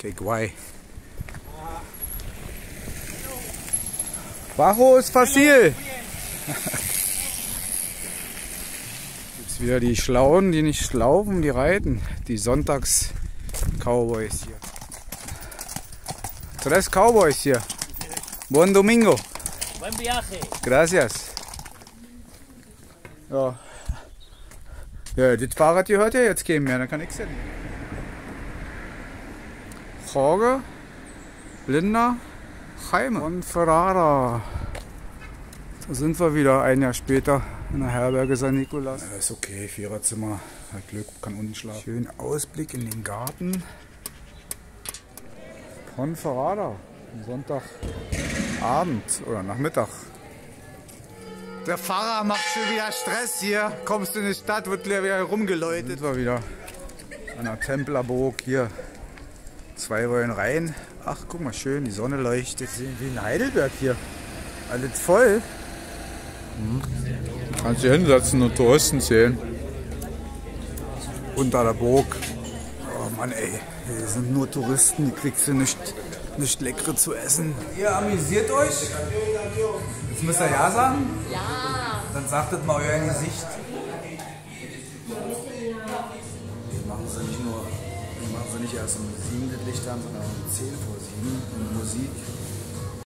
Que guay. Bajos Fasil! Jetzt wieder die Schlauen, die nicht laufen, die reiten. Die Sonntags-Cowboys hier. Tres Cowboys hier. Buen Domingo. Buen viaje. Gracias. Ja. Ja, das Fahrrad gehört ja jetzt keinem mehr, dann kann ich ja nicht. Jorge, Linda, Jaime und Ferrara. Da sind wir wieder ein Jahr später in der Herberge San Nicolas. Ja, ist okay, Viererzimmer. Hat Glück, kann unten schlafen. Schön Ausblick in den Garten. Ponferrada. Sonntagabend oder Nachmittag. Der Pfarrer macht schon wieder Stress hier. Kommst du in die Stadt, wird wieder rumgeläutet. Sind wir wieder an der Templerburg hier. Zwei wollen rein. Ach, guck mal, schön, die Sonne leuchtet. Wie in Heidelberg hier. Alles voll. Mhm. Kannst du hinsetzen und Touristen zählen. Unter der Burg. Oh Mann, ey. Hier sind nur Touristen, die kriegst du nicht, nicht leckere zu essen. Ihr amüsiert euch? Jetzt müsst ihr Ja sagen? Ja. Dann sagt das mal euer Gesicht. Machen sie nicht erst um 7 das Licht an, sondern um 10 vor 7 und Musik.